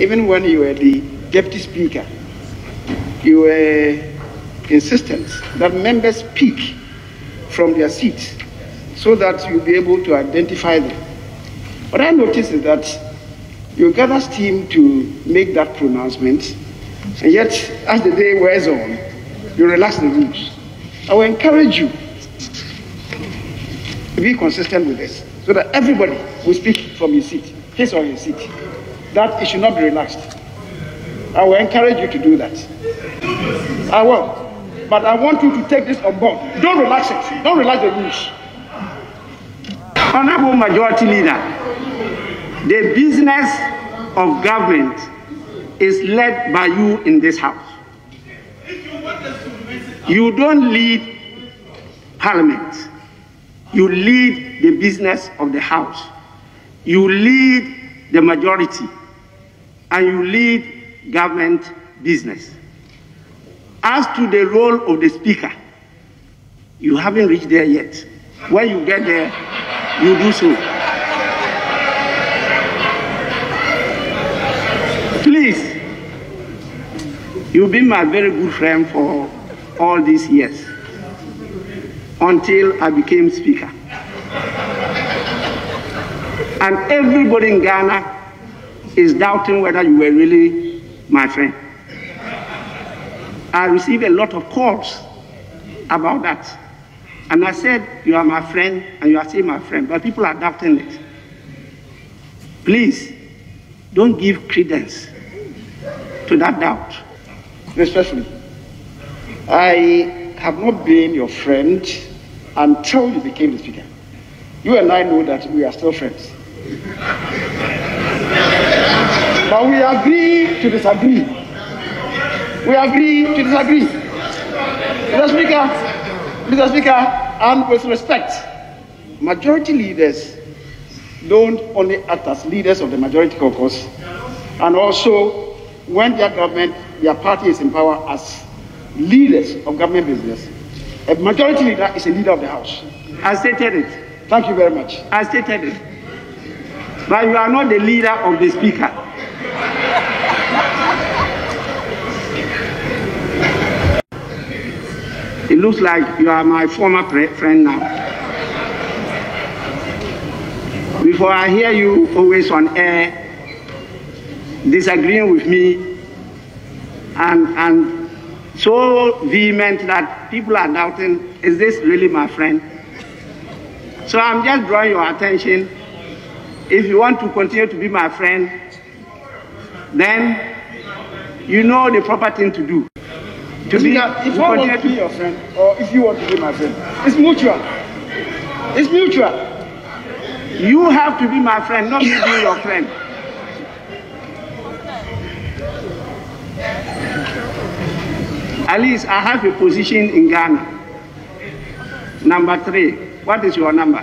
even when you were the deputy speaker, you were insistent that members speak from their seats so that you'll be able to identify them. What I noticed is that you gather steam to make that pronouncement, and yet, as the day wears on, you relax the rules. I will encourage you to be consistent with this so that everybody will speak from his seat, his or her seat. That it should not be relaxed. I will encourage you to do that. I will. But I want you to take this on board. Don't relax it. Don't relax the rules. Honorable Majority Leader, the business of government is led by you in this house. You don't lead parliament. You lead the business of the house. You lead the majority. And you lead government business. As to the role of the speaker, you haven't reached there yet. When you get there, you do so. Please, you've been my very good friend for all these years until I became speaker. And everybody in Ghana is doubting whether you were really my friend. I received a lot of calls about that. And I said, You are my friend, and you are still my friend, but people are doubting it. Please, don't give credence to that doubt. Respectfully, I have not been your friend until you became the speaker. You and I know that we are still friends. But we agree to disagree. We agree to disagree. Mr. Speaker, Mr. Speaker, and with respect, majority leaders don't only act as leaders of the majority caucus, and also when their government, their party is in power as leaders of government business, a majority leader is a leader of the house. I stated it. Thank you very much. I stated it. But you are not the leader of the speaker. It looks like you are my former friend now. Before I hear you always on air disagreeing with me and, and so vehement that people are doubting, is this really my friend? So I'm just drawing your attention. If you want to continue to be my friend, then you know the proper thing to do. To be, if I want to be your friend, or if you want to be my friend, it's mutual. It's mutual. You have to be my friend, not me being your friend. At least I have a position in Ghana. Number three. What is your number?